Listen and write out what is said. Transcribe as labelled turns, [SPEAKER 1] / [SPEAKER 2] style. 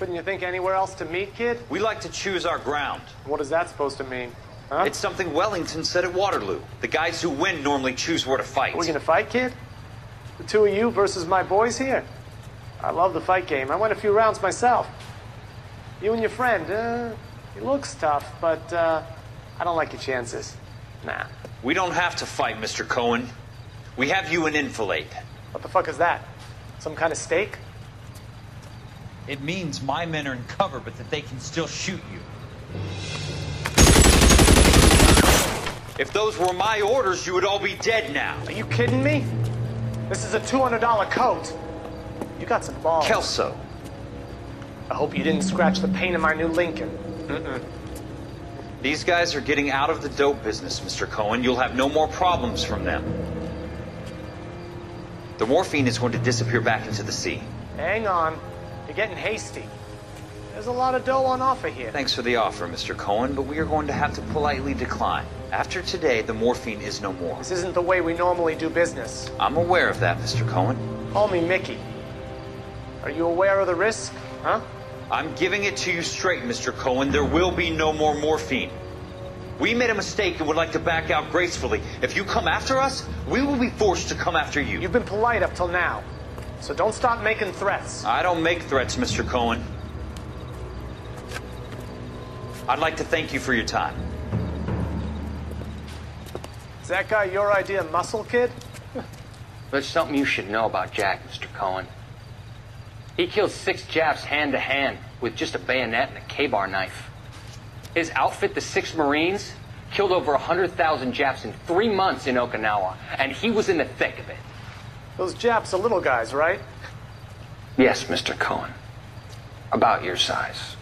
[SPEAKER 1] you think anywhere else to meet, kid?
[SPEAKER 2] We like to choose our ground.
[SPEAKER 1] What is that supposed to mean? Huh?
[SPEAKER 2] It's something Wellington said at Waterloo. The guys who win normally choose where to fight.
[SPEAKER 1] Are we gonna fight, kid? The two of you versus my boys here? I love the fight game. I went a few rounds myself. You and your friend, uh, he looks tough, but uh, I don't like your chances. Nah.
[SPEAKER 2] We don't have to fight, Mr. Cohen. We have you in enfilade.
[SPEAKER 1] What the fuck is that? Some kind of steak?
[SPEAKER 3] It means my men are in cover, but that they can still shoot you.
[SPEAKER 2] If those were my orders, you would all be dead now.
[SPEAKER 1] Are you kidding me? This is a $200 coat. You got some balls.
[SPEAKER 2] Kelso,
[SPEAKER 1] I hope you didn't scratch the paint of my new Lincoln. Mm-mm.
[SPEAKER 2] these guys are getting out of the dope business, Mr. Cohen. You'll have no more problems from them. The morphine is going to disappear back into the sea.
[SPEAKER 1] Hang on. You're getting hasty. There's a lot of dough on offer here.
[SPEAKER 2] Thanks for the offer, Mr. Cohen, but we are going to have to politely decline. After today, the morphine is no more.
[SPEAKER 1] This isn't the way we normally do business.
[SPEAKER 2] I'm aware of that, Mr. Cohen.
[SPEAKER 1] Call me Mickey. Are you aware of the risk? Huh?
[SPEAKER 2] I'm giving it to you straight, Mr. Cohen. There will be no more morphine. We made a mistake and would like to back out gracefully. If you come after us, we will be forced to come after you.
[SPEAKER 1] You've been polite up till now. So don't stop making threats.
[SPEAKER 2] I don't make threats, Mr. Cohen. I'd like to thank you for your time.
[SPEAKER 1] Is that guy your idea of muscle, kid?
[SPEAKER 4] There's something you should know about Jack, Mr. Cohen. He killed six Japs hand to hand with just a bayonet and a Ka-Bar knife. His outfit, the Six Marines, killed over 100,000 Japs in three months in Okinawa, and he was in the thick of it.
[SPEAKER 1] Those Japs are little guys, right?
[SPEAKER 4] Yes, Mr. Cohen. About your size.